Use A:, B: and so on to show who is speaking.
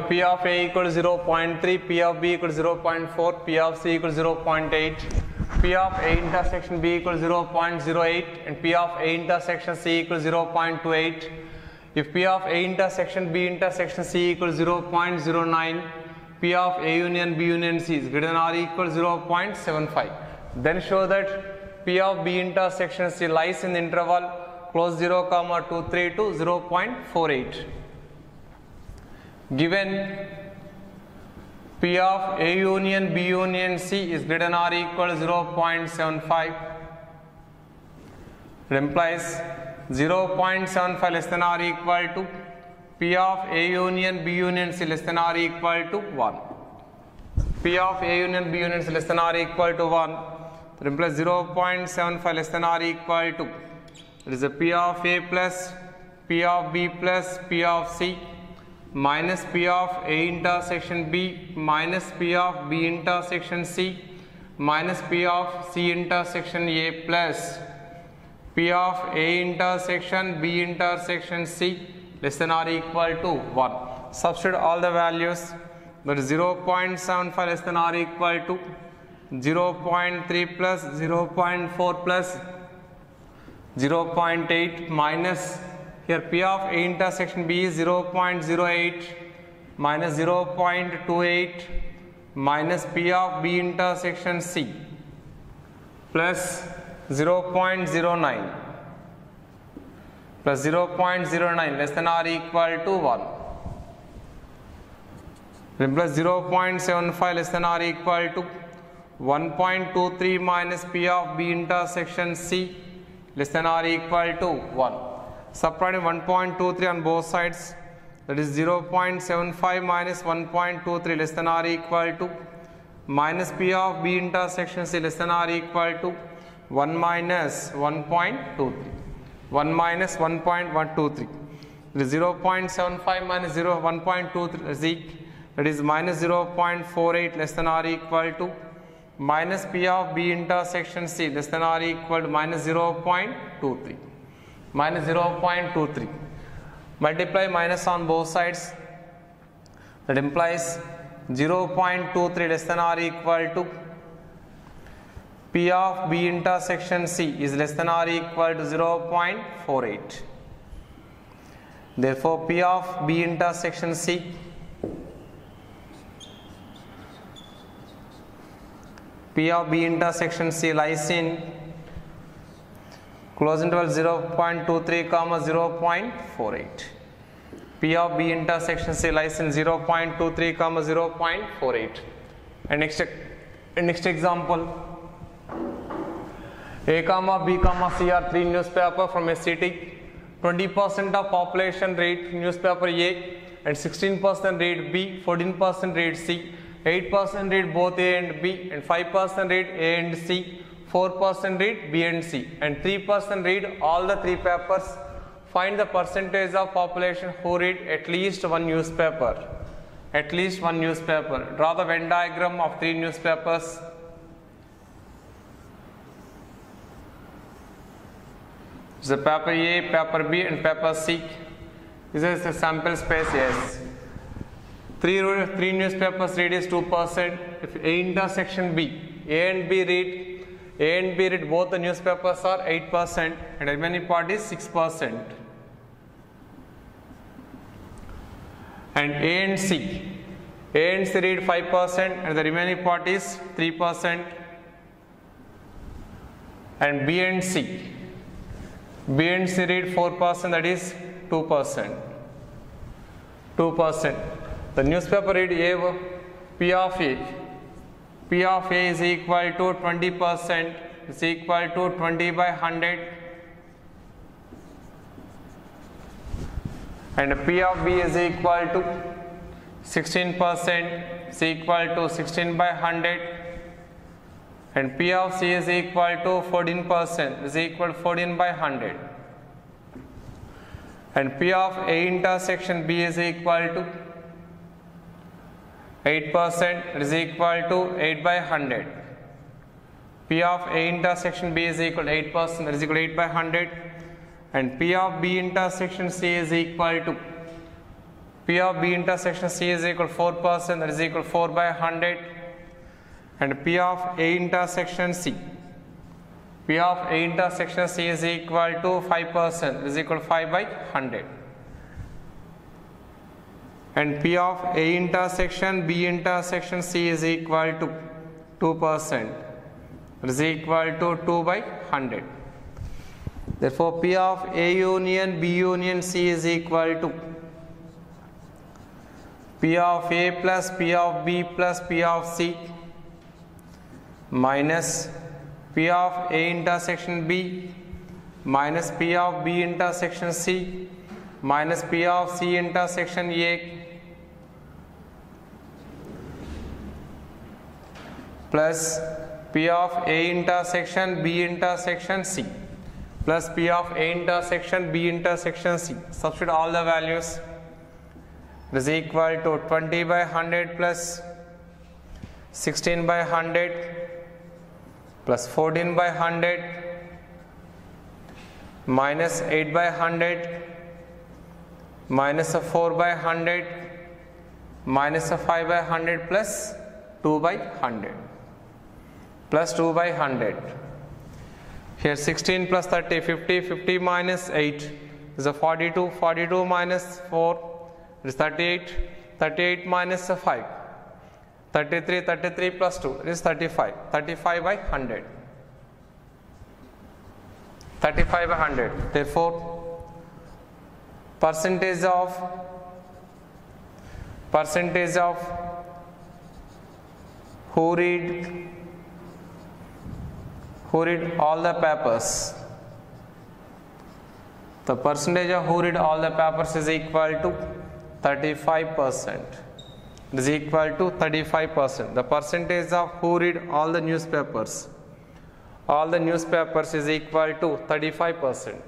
A: P of A equals 0.3, P of B equals 0.4, P of C equals 0.8, P of A intersection B equals 0.08 and P of A intersection C equals 0.28. If P of A intersection B intersection C equals 0.09, P of A union B union C is greater than or equal 0.75. Then show that P of B intersection C lies in the interval close 0 comma 23 to 0.48 given P of A union B union C is greater than or equal to 0.75 it implies 0.75 less than or equal to P of A union B union C less than or equal to 1 P of A union B union C less than or equal to 1 it implies 0.75 less than or equal to. It is a P of A plus P of B plus P of C minus P of A intersection B minus P of B intersection C minus P of C intersection A plus P of A intersection B intersection C less than or equal to 1. Substitute all the values that is 0.75 less than or equal to 0.3 plus 0.4 plus 0.8 minus here P of A intersection B is 0.08 minus 0.28 minus P of B intersection C plus 0.09 plus 0.09 less than or equal to 1 then plus 0.75 less than or equal to 1.23 minus P of B intersection C less than or equal to 1 subtracting 1.23 on both sides that is 0.75 minus 1.23 less than or equal to minus p of b intersection c less than or equal to 1 minus 1.23 1 minus 1.123 it is 0.75 minus 0 1.23 is that is minus 0.48 less than or equal to minus p of b intersection c less than or equal to minus 0.23 minus 0.23 multiply minus on both sides. That implies 0.23 less than or equal to P of B intersection C is less than or equal to 0.48 therefore P of B intersection C P of B intersection C lies in close interval 0.23 comma 0.48 P of B intersection C lies in 0.23 comma 0.48 and next next example. A comma B comma C are three newspaper from a city 20% of population read newspaper A and 16% read B 14% read C 8% read both A and B and 5% read A and C 4% read B and C and 3% read all the three papers. Find the percentage of population who read at least one newspaper. At least one newspaper. Draw the Venn diagram of three newspapers. Is paper A, paper B and paper C. This is the sample space, yes. Three, three newspapers read is 2%. If A intersection B, A and B read a and B read both the newspapers are 8% and remaining part is 6%. And A and C. A and C read 5% and the remaining part is 3%. And B and C. B and C read 4% that is 2%. 2%. The newspaper read A, P of A P of A is equal to 20 percent is equal to 20 by 100 and P of B is equal to 16 percent is equal to 16 by 100 and P of C is equal to 14 percent is equal to 14 by 100 and P of A intersection B is equal to 8% is equal to 8 by 100. P of A intersection B is equal to 8% that is equal to 8 by 100 and P of B intersection C is equal to P of B intersection C is equal to 4 percent that is equal to 4 by 100 and P of A intersection C P of A intersection C is equal to 5 percent is equal to 5 by 100 and P of A intersection B intersection C is equal to 2 percent. Is equal to 2 by 100 therefore P of A union B union C is equal to P of A plus P of B plus P of C minus P of A intersection B minus P of B intersection C minus P of C intersection A plus P of A intersection B intersection C plus P of A intersection B intersection C. Substitute all the values. It is equal to 20 by 100 plus 16 by 100 plus 14 by 100 minus 8 by 100 minus a 4 by 100 minus a 5 by 100 plus 2 by 100 plus 2 by 100 here 16 plus 30 50 50 minus 8 is a 42 42 minus 4 it is 38 38 5 33 33 plus 2 it is 35 35 by 100 35 by 100 therefore percentage of percentage of who read who read all the papers. The percentage of who read all the papers is equal to 35 percent. It is equal to 35 percent. The percentage of who read all the newspapers all the newspapers is equal to 35 percent